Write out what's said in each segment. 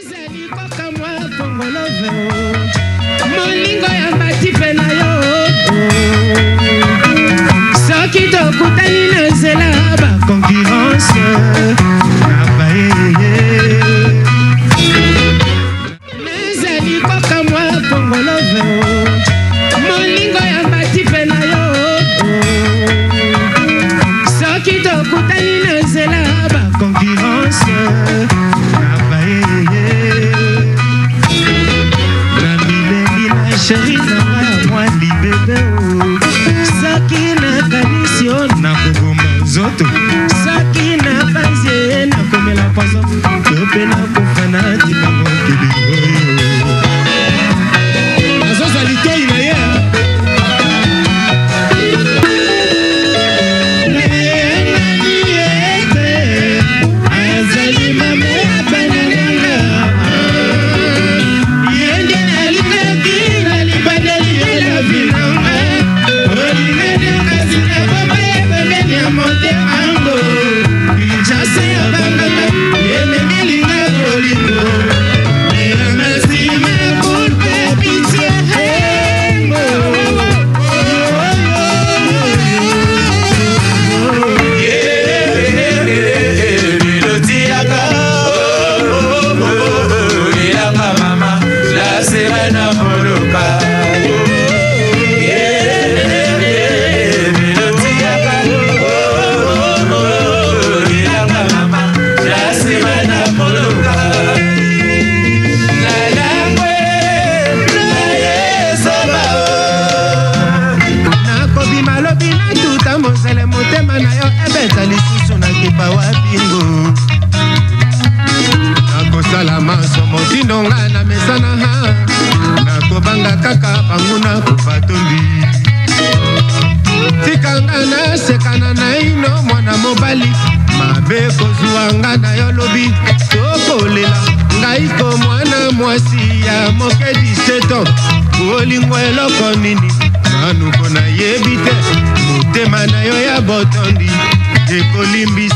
ezali kaka mwa kongolove moningo ya mbati mpe na yo soki tokutani na nzela bakonkurence moto soki na panzi nakomela poison botoli ekolimbi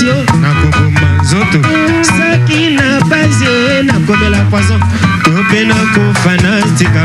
N'a nakokoma nzoto Saki na pasio nakomela poison to mpe nakofa na ntika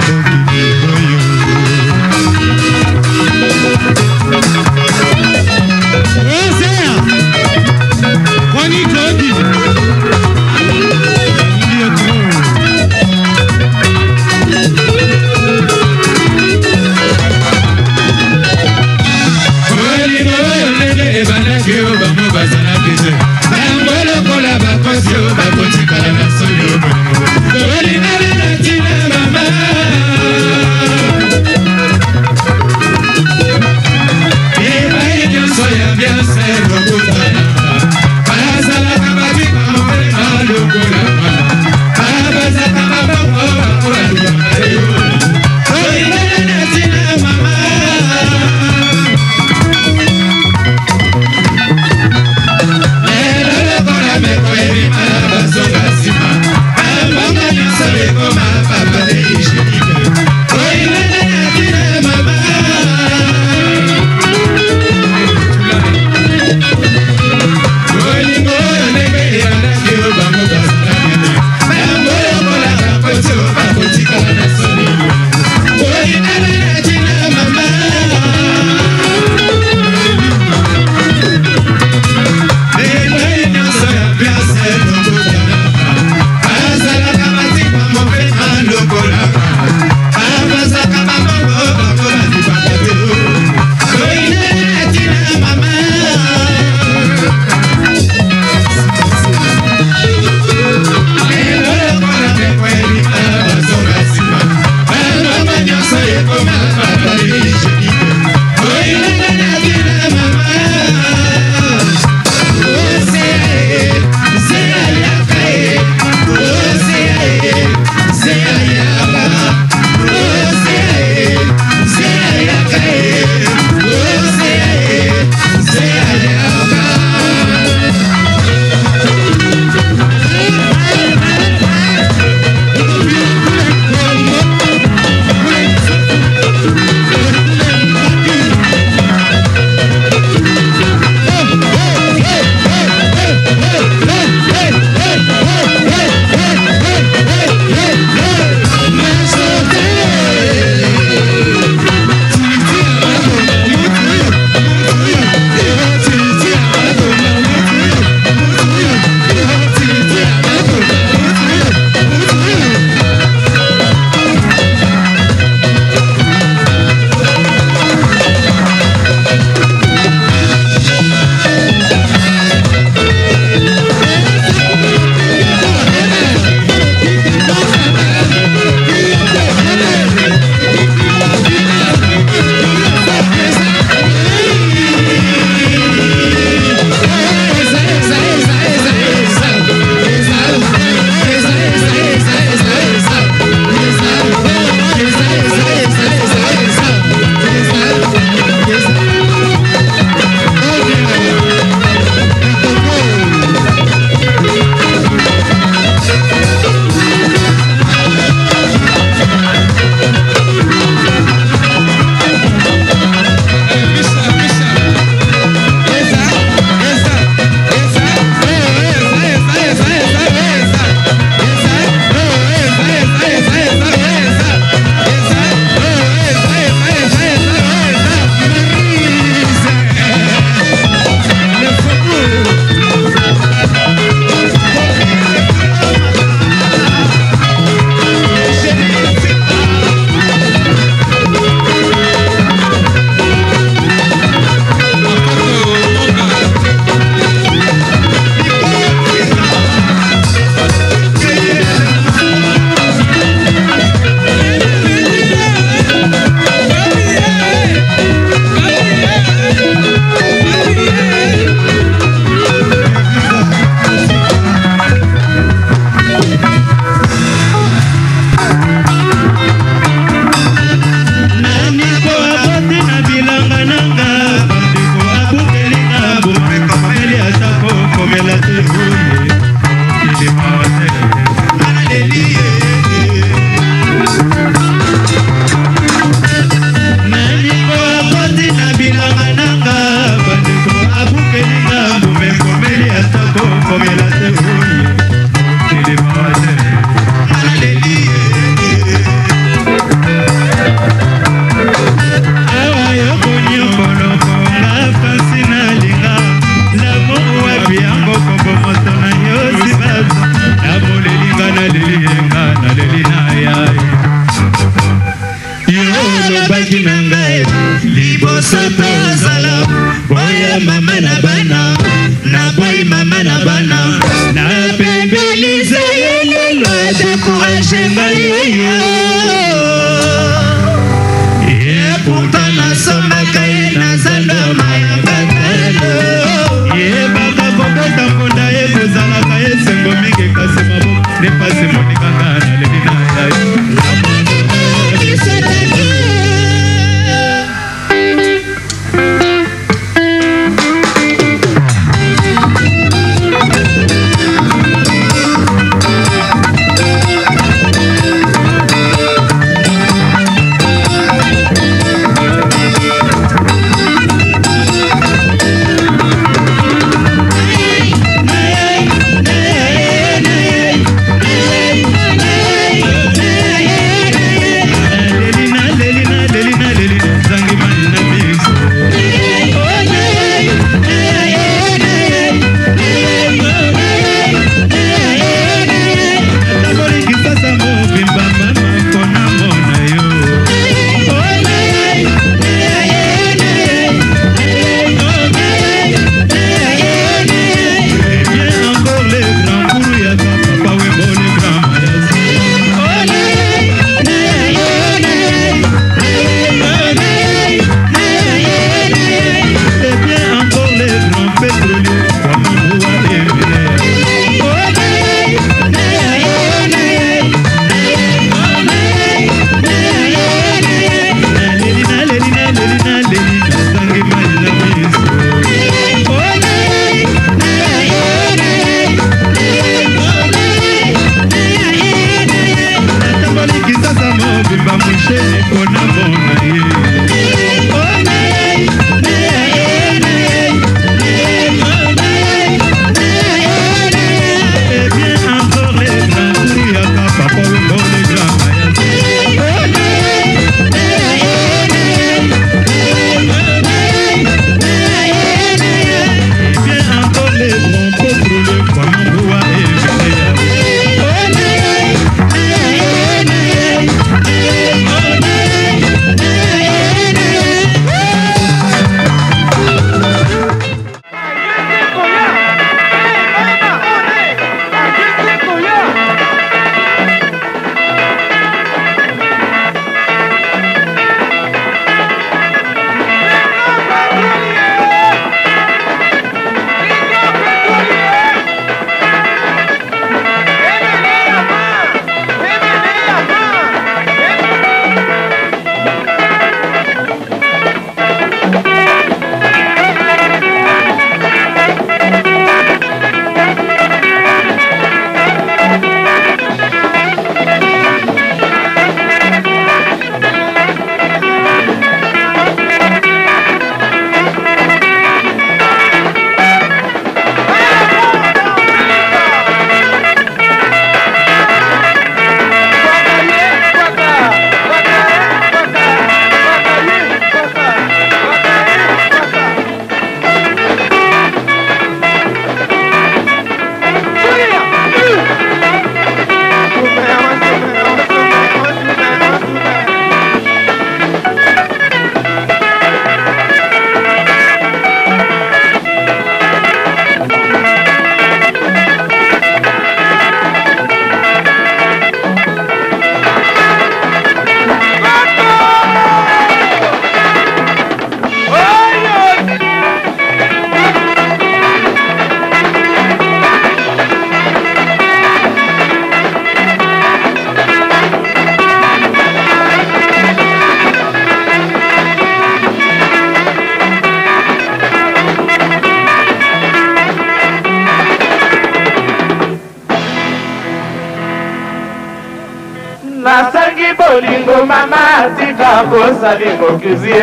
azali mokuzi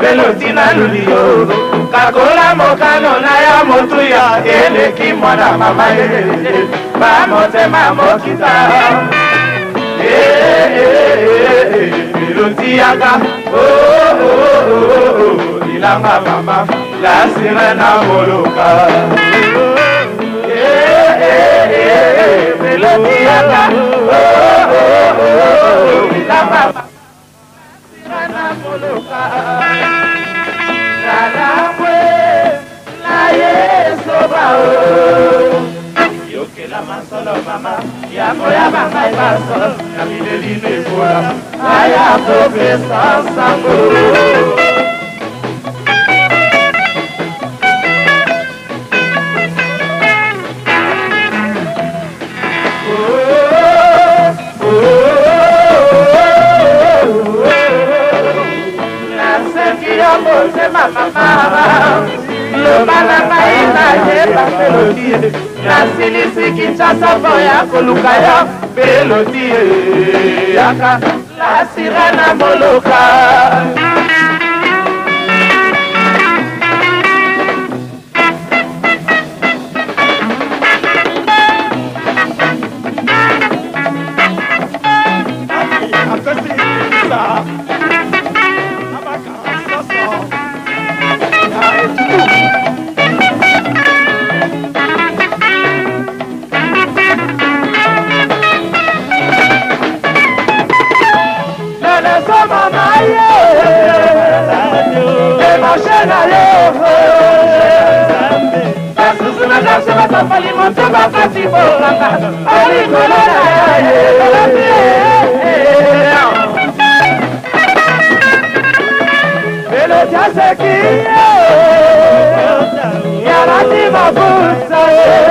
lelo ntina luli yo kakola mokano na ya motuya eleki mwana mama ye bamotema mokita eh, eh, eh, elotiyaka lilanga oh, oh, oh, mama lasire na moloka elotiyaka lilanga mama yokela masolo mama yango ya bangai baso na bileli no ekola aya kopesa sango nasilisi kinshasa mpo ya koluka ya peloti eyaka nasira na moloka باب سايي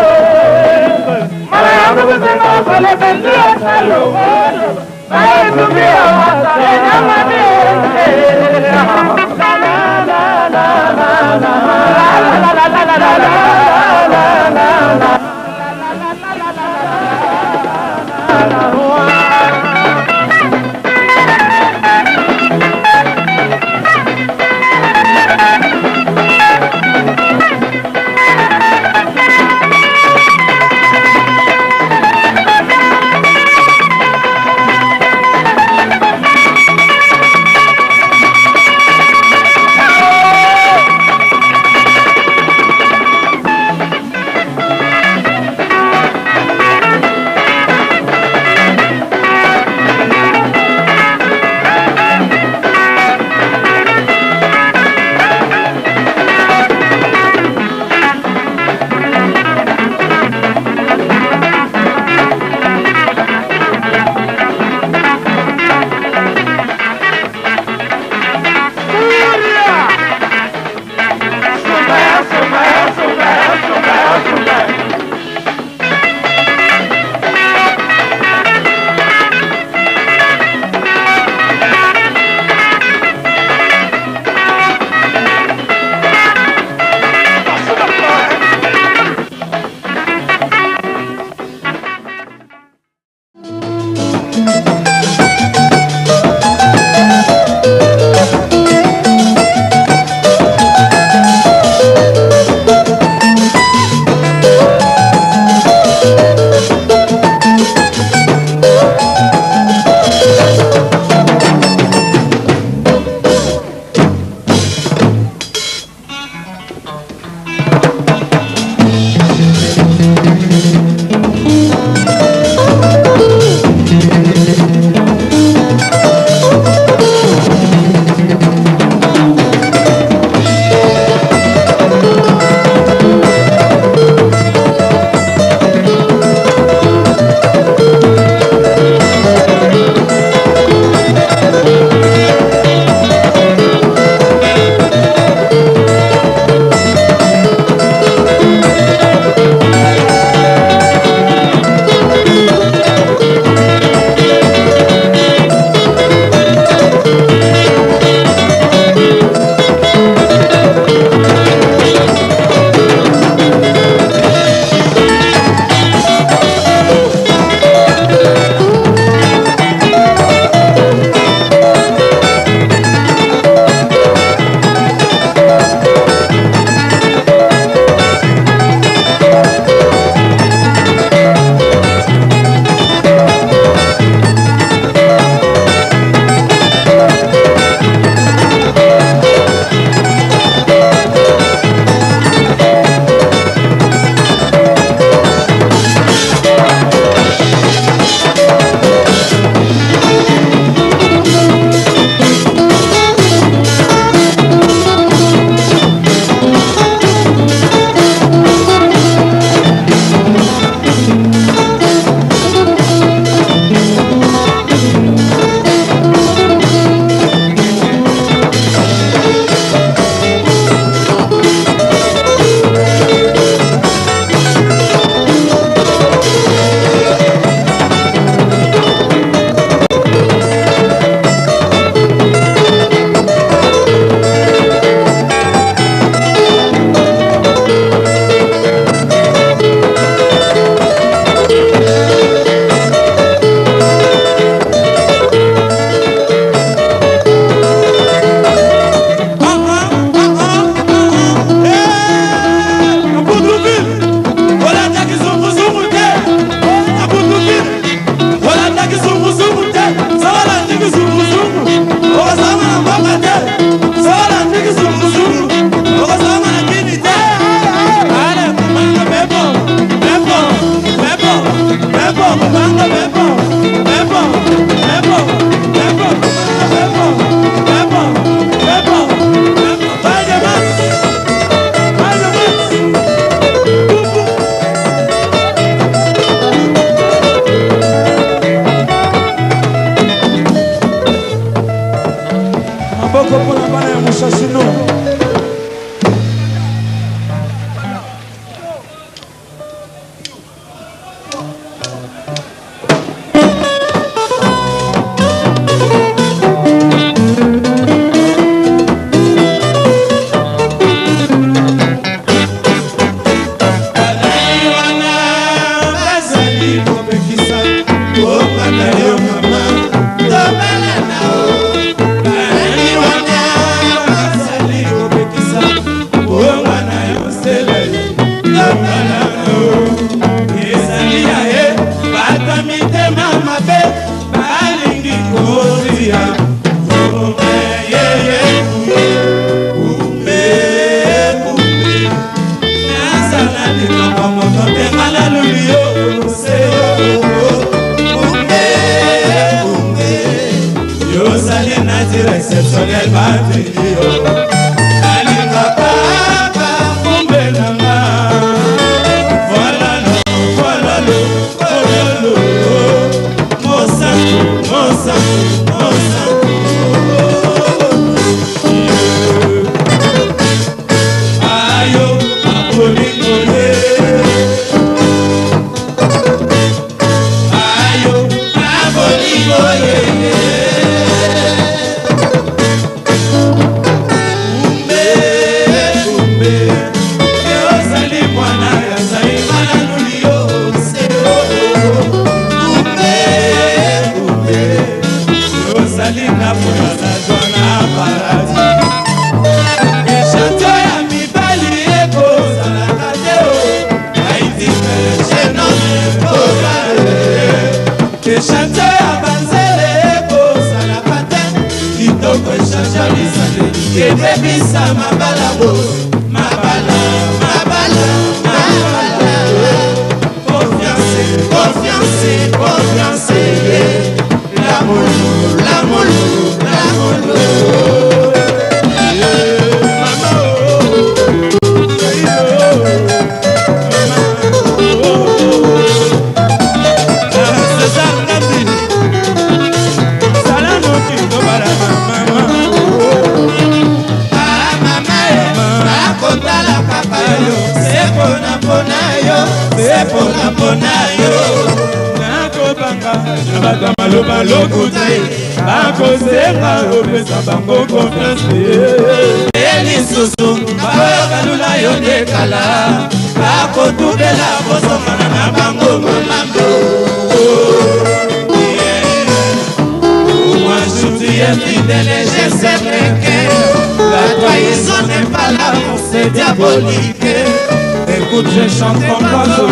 chanter chansons comme l'oiseau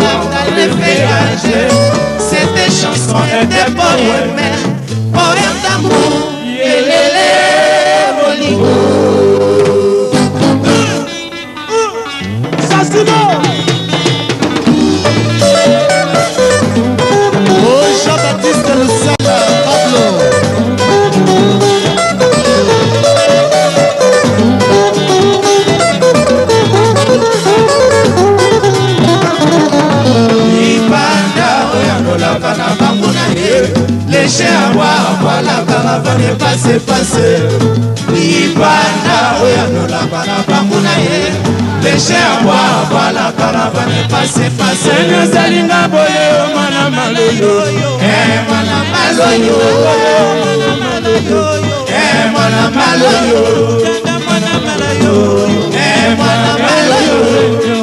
les voyager C'est tes chansons et des poèmes Poèmes d'amour pasepase libanda oyo alolaba na bango na ye leshe yabwa balabala bane pasepase nazalinga boye omana maloyo mwana maloyo mwana maloyo mwana maloyo mwana maloyo mwana maloyo mwana maloyo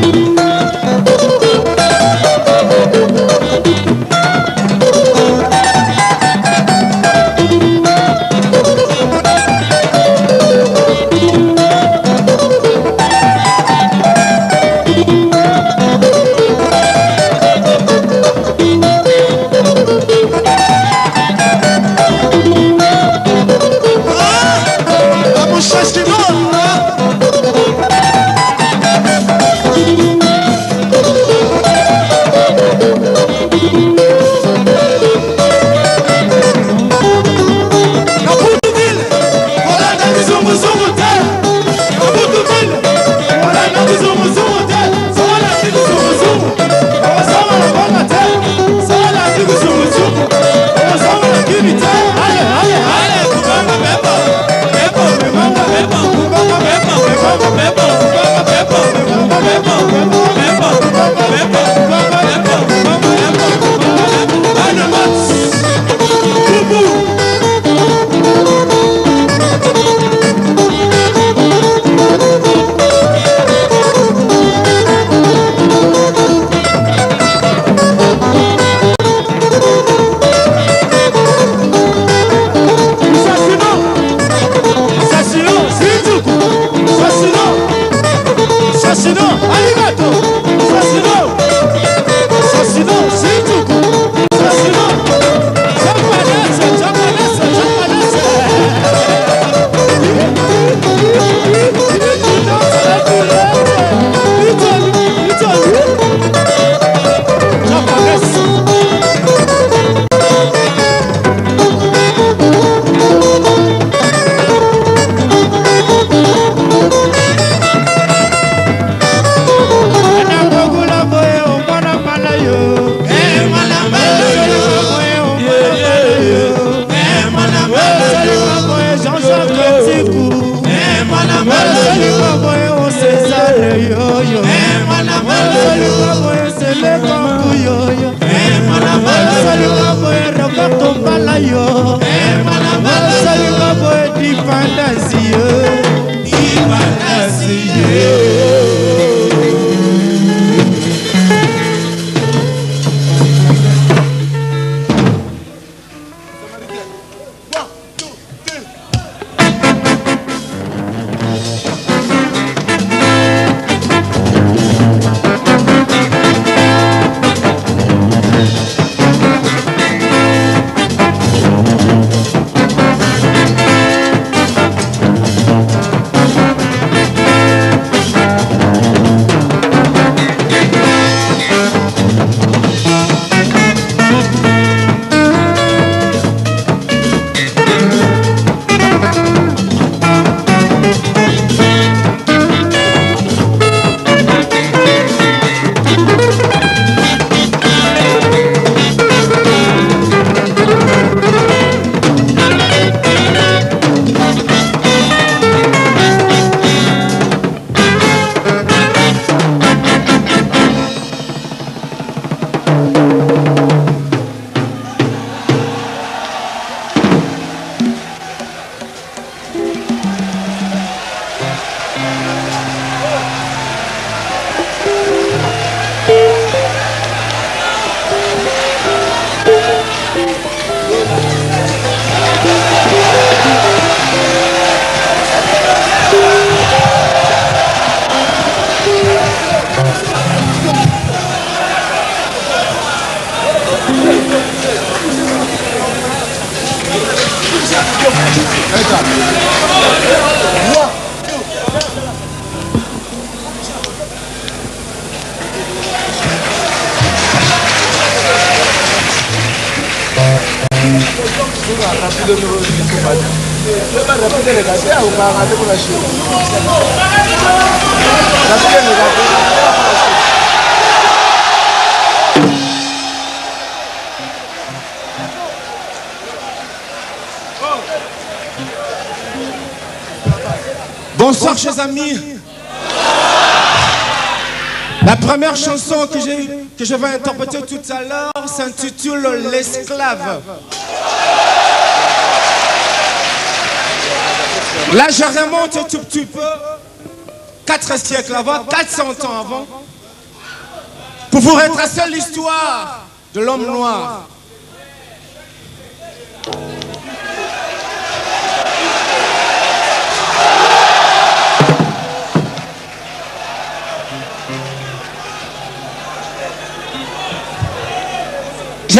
thank you esclaves. Là, je remonte un tout petit peu, quatre siècles avant, 400 ans avant, pour vous retracer l'histoire de l'homme noir.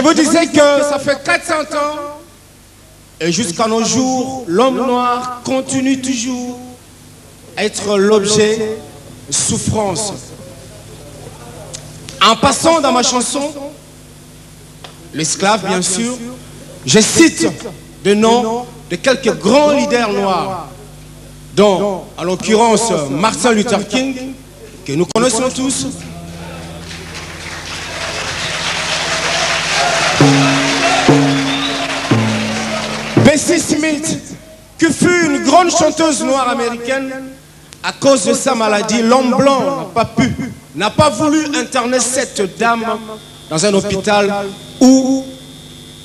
vous disais que ça fait 400 ans, et jusqu'à nos jours, l'homme noir continue toujours à être l'objet de souffrance. En passant dans ma chanson, l'esclave bien sûr, je cite des noms de quelques grands leaders noirs, dont, à l'occurrence, Martin Luther King, que nous connaissons tous, que fut une grande chanteuse noire américaine, à cause de sa maladie, l'homme blanc n'a pas pu, n'a pas voulu interner cette dame dans un hôpital où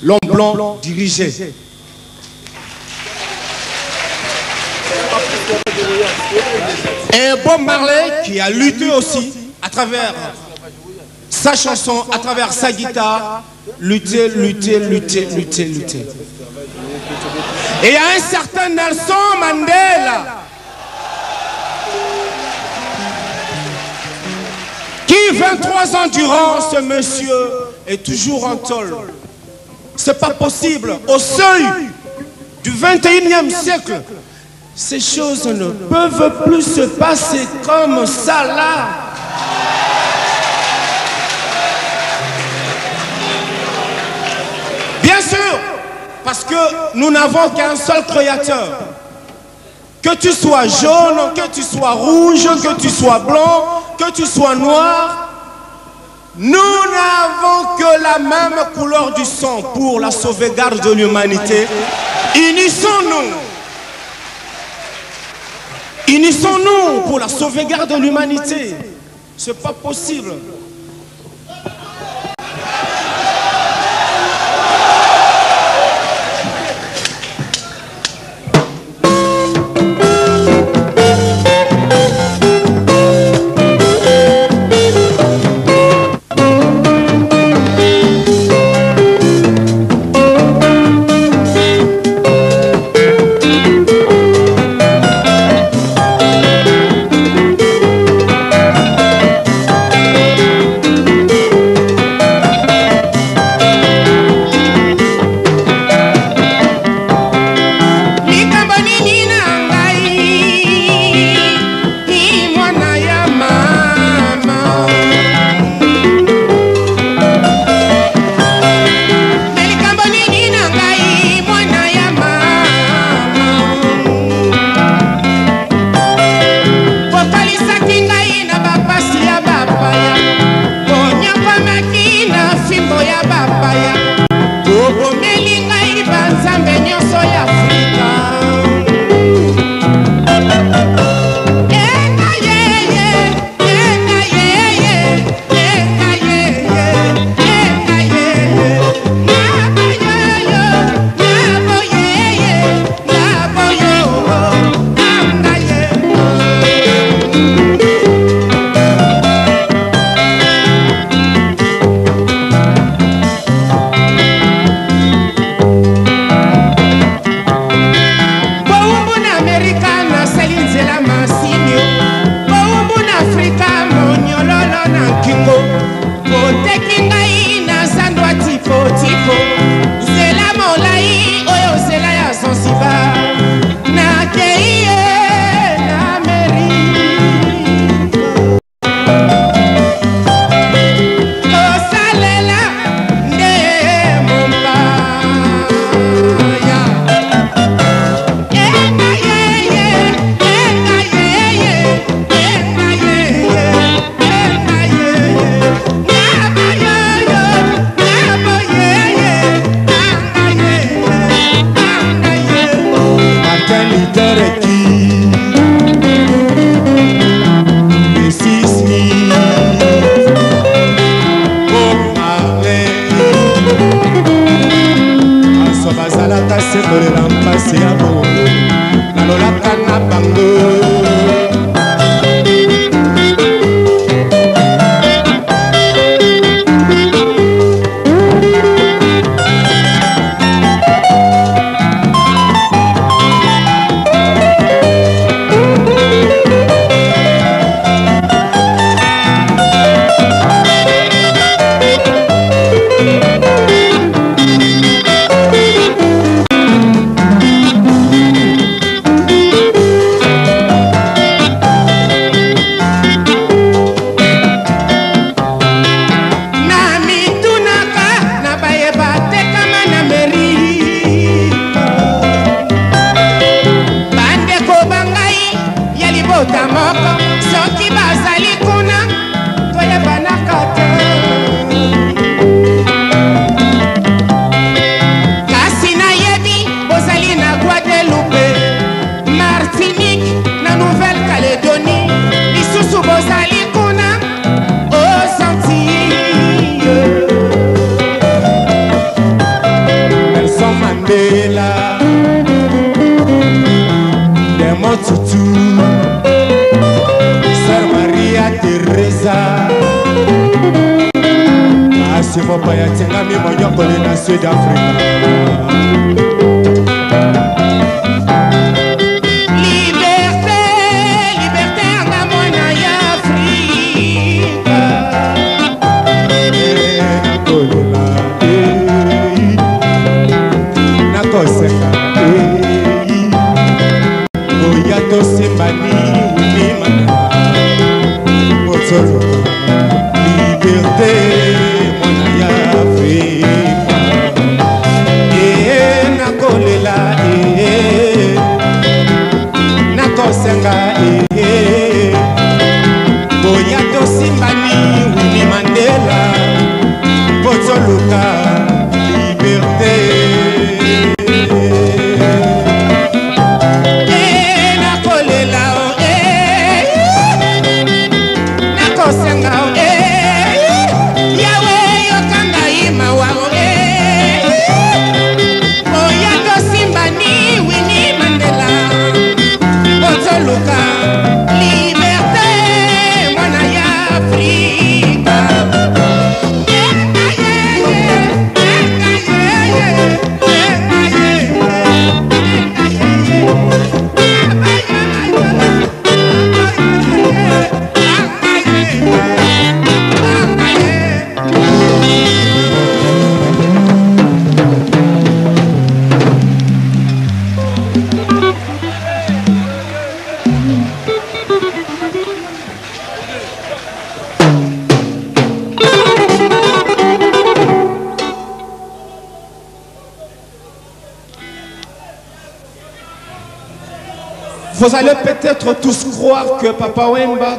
l'homme blanc dirigeait. Et bon Marley, qui a lutté aussi à travers sa chanson, à travers sa guitare, lutter, lutter, lutter, lutter, lutter. Et il y a un certain Nelson Mandela qui, 23 ans durant, ce monsieur est toujours en tol. C'est pas possible. Au seuil du 21e siècle, ces choses ne peuvent plus se passer comme ça là. Bien sûr, parce que nous n'avons qu'un seul créateur. Que tu sois jaune, que tu sois rouge, que tu sois blanc, que tu sois noir, nous n'avons que la même couleur du sang pour la sauvegarde de l'humanité. Unissons-nous. Unissons-nous pour la sauvegarde de l'humanité. Ce n'est pas possible.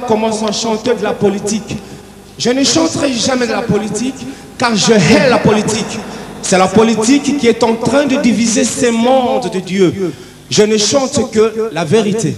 commence à chanter de la politique. Je ne chanterai jamais de la politique car je hais la politique. C'est la politique qui est en train de diviser ces mondes de Dieu. Je ne chante que la vérité.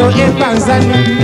moto epanzani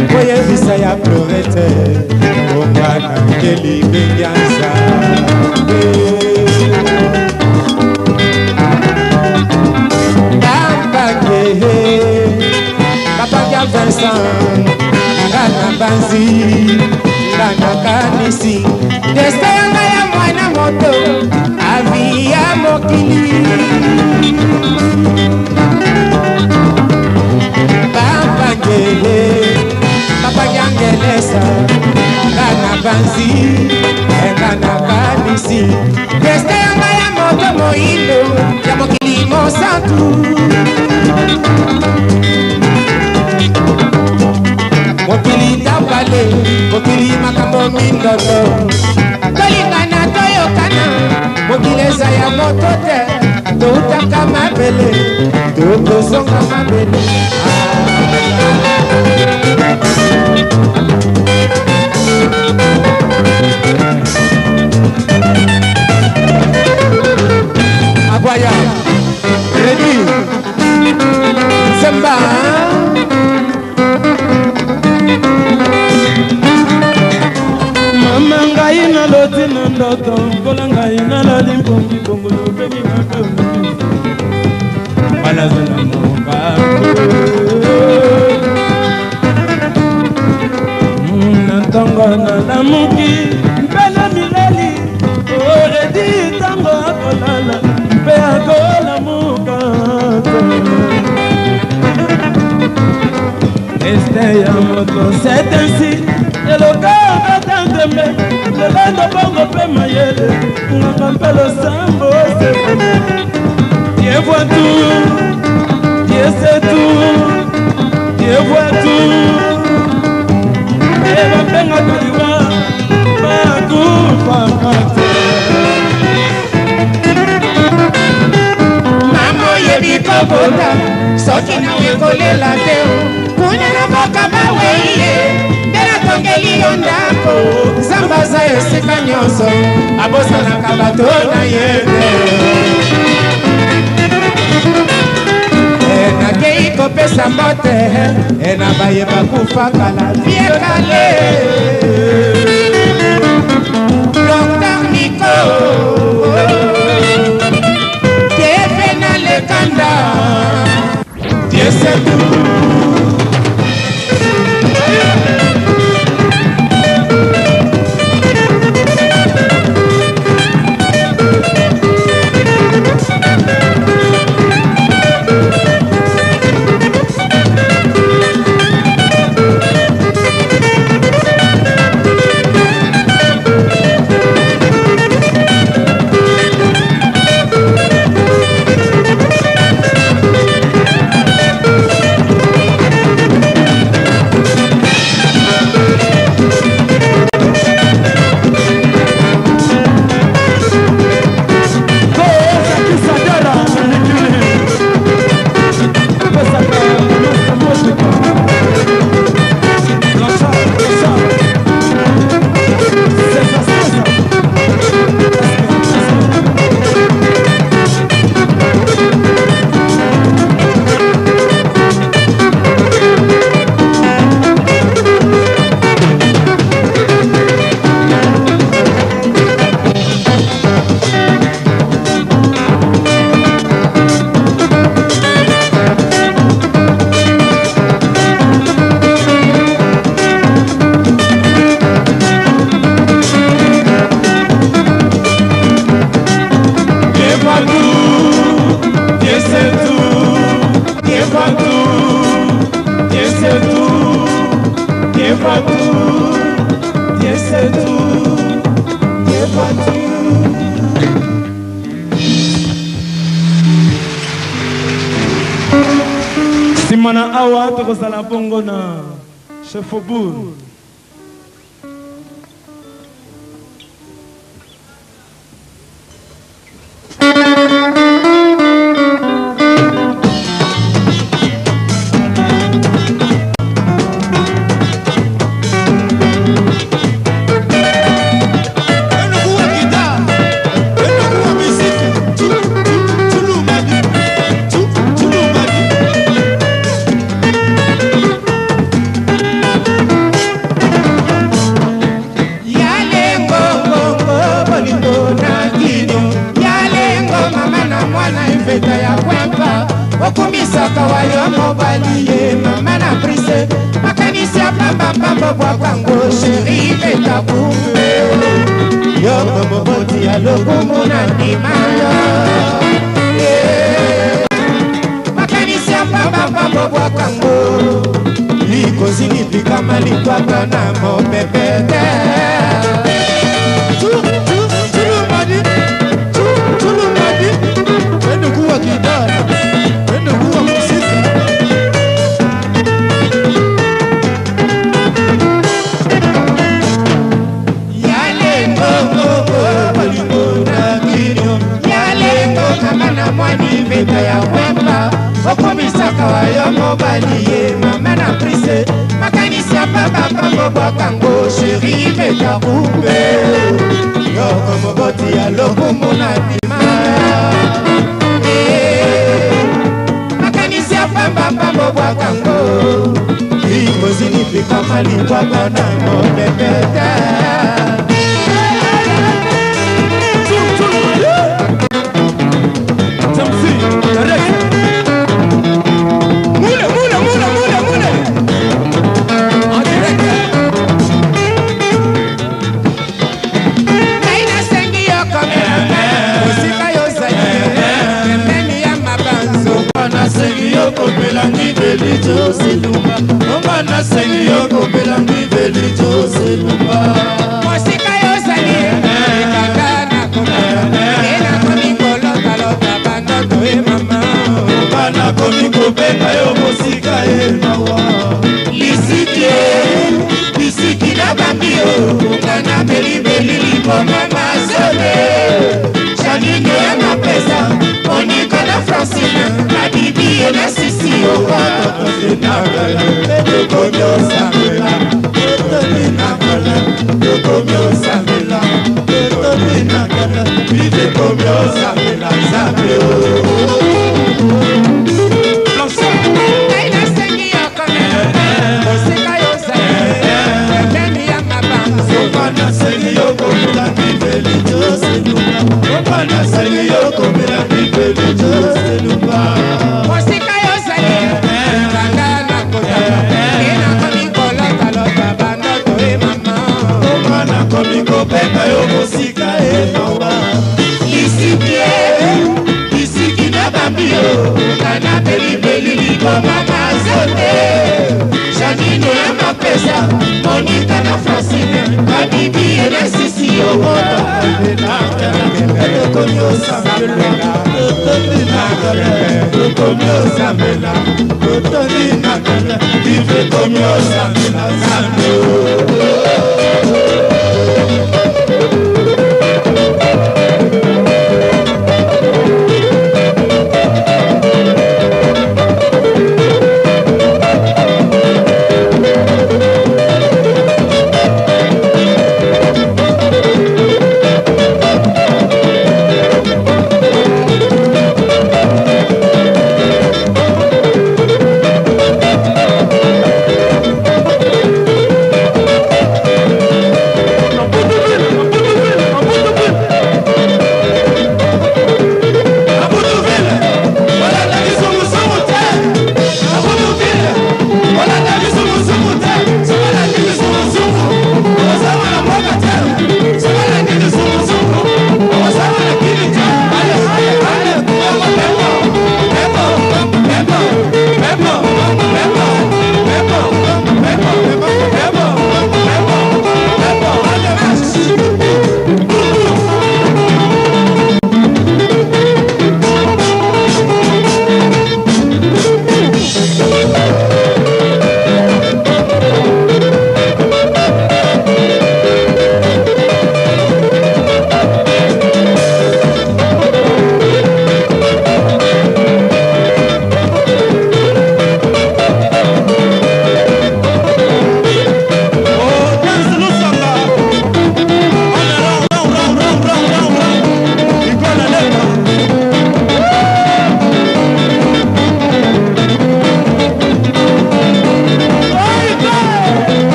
tokosonga mabele akwaya redi semba mama ngai naloti na ndoto ya kumbe yoko moboti ya lokumu na ndima yo makanisi ya pambamba bobwakango likozilipikama litwaka na mopepe te mobali ye mama na prise makanisi papa pango bwakango sheri metakumbe yoko moboti ya lokumu na bima eh, makanisi papa pango bwakango ingozini pikama libwaka na mobepete doce do Yo comida emonga lisipie lisiki na bambi yo nana belibeli likoma na nzambe janino ya mapesa monika na francine babibi ye na sisi yobona tokomi osambela totondi na kele tokomi osambela totondi na kele ive komi osambela zambe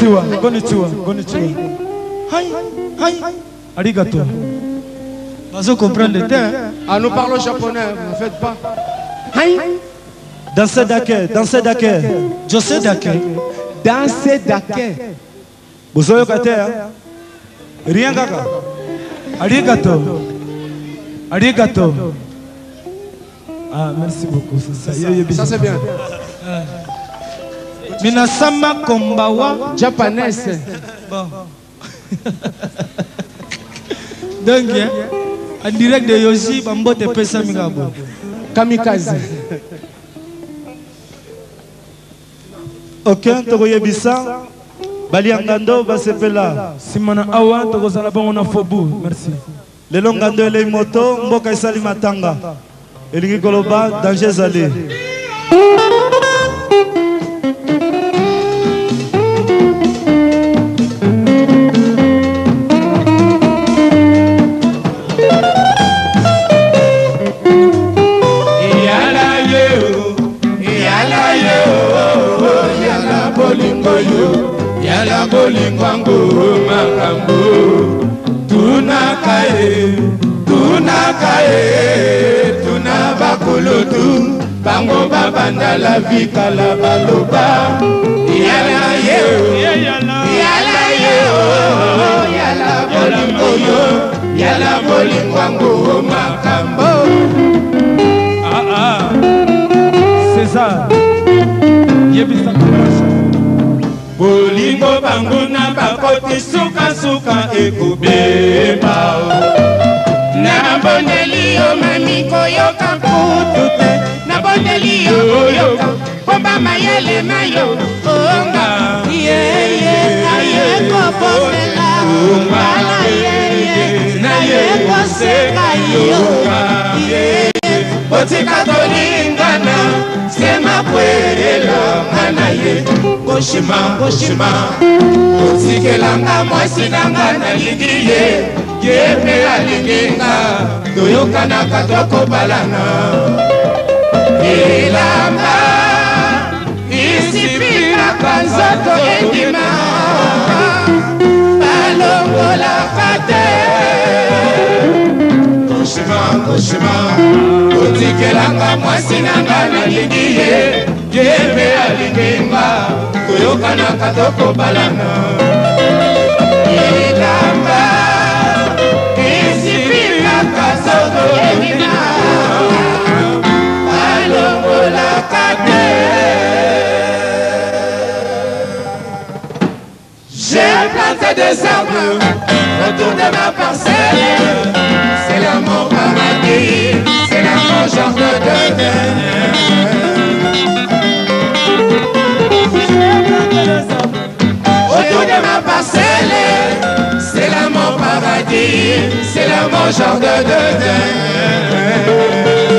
konnichiwa konnichiwa konnichiwa hi hi le ah nous parlons japonais vous faites pas hi danser dake danser dake jose dake danser dake bozoyoka te rien kaka arigato arigato ah merci beaucoup ça c'est bien minasamba kombawa japanese bon donc en direct de yosi bambote epesami kaka bo kamikaze ok tokoyebisa balianga ndo basepela nsima na awa tokozala bongo na fobu merci lelo ngando elei moto mboka esali matanga elingi koloba danger ezali tunaka ye tunaka ye tuna bakolotu bango babanda la vikala baloba yala ye yala ye yala bolingo yo yala bolingo ango makambo ah ah césar yebisaka mpo banguna bakoti sukasuka ekobeba nabondeli yo mami koyoka kutu te nabondeli yo koyoka mpo bamayele mayo onga yeye ayekobosela ngala yeye naye koseka yo yeye otika tolinga kwelela ngana ye ngoshima ngoshima totikelanga mwasi na nga nalingi ye ye mpe alingi nga toyokanaka tokobalana elamba isipinaka nzoto endima balongolaka te koshima koshima otikelanga mwasi nanga nalingi ye yembe alingi nga toyokanaka tokobalana ilanga isipilaka soko ebina planté des arbres autour de ma parcelle. C'est l'amour paradis, c'est l'amour genre de demain. Autour de ma parcelle, c'est l'amour paradis, c'est l'amour genre de demain.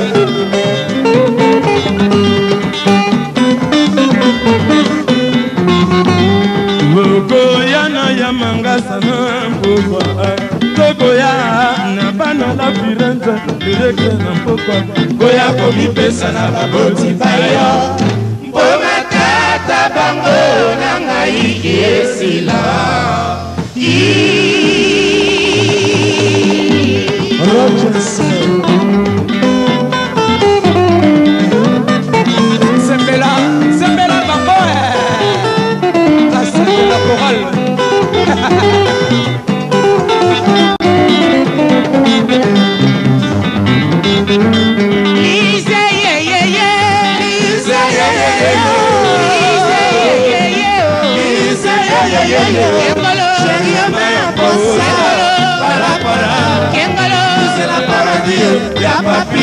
sana mpokwa tokoya eh. na bana la firenze direkte na mpokwa koya komipesa na baboti bayo mpo makata bango na ngai esila Roger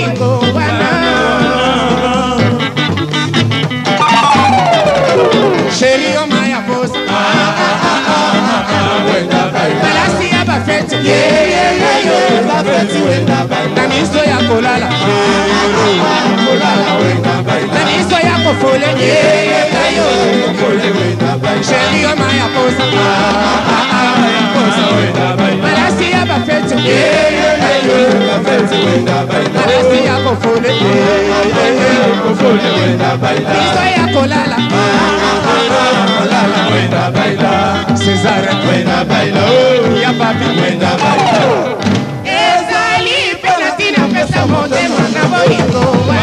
bolingo wana sheri yo maya bosa palasi ya bafeti na miso ya kolala na miso ya kofole sheri yo maya bosa palasi ya bafeti malasi ya kofole eh, eh, eh, biso ya kolala césar ya papi ezali mpe na ntina pesa motema na bolingo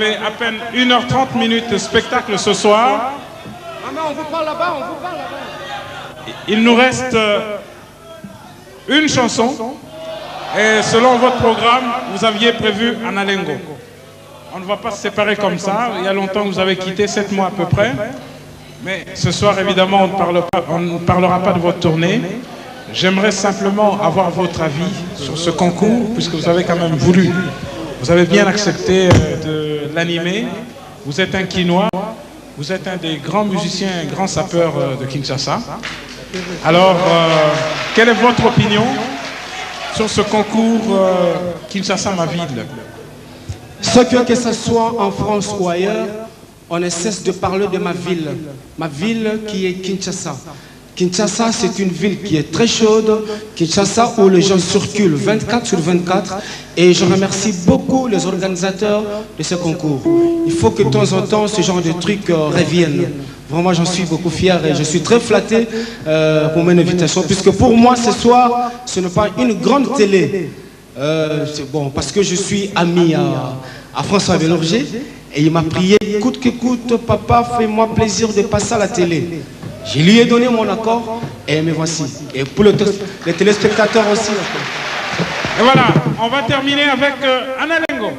avez à peine 1h30 minutes de spectacle ce soir. Il nous reste euh, une chanson. Et selon votre programme, vous aviez prévu un On ne va pas se séparer comme ça. Il y a longtemps que vous avez quitté, sept mois à peu près. Mais ce soir, évidemment, on ne parlera pas de votre tournée. J'aimerais simplement avoir votre avis sur ce concours, puisque vous avez quand même voulu, vous avez bien accepté euh, de animé, vous êtes un Quinois, vous êtes un des grands musiciens, grands grand sapeur euh, de Kinshasa. Alors, euh, quelle est votre opinion sur ce concours euh, Kinshasa Ma Ville Ce que, que ce soit en France ou ailleurs, on ne cesse de parler de ma ville, ma ville qui est Kinshasa. Kinshasa, c'est une ville qui est très chaude, Kinshasa où les gens circulent 24 sur 24 et je remercie beaucoup les organisateurs de ce concours. Il faut que de temps en temps ce genre de trucs euh, revienne. Vraiment, j'en suis beaucoup fier et je suis très flatté euh, pour mon invitation puisque pour moi ce soir, ce n'est pas une grande télé. Euh, c'est bon, parce que je suis ami à, François Bélorger et il m'a prié écoute, que papa, fais-moi plaisir de passer à la télé. Je lui ai donné mon accord et me voici. Et pour le les téléspectateurs aussi. Et voilà, on va terminer avec euh, Analengo.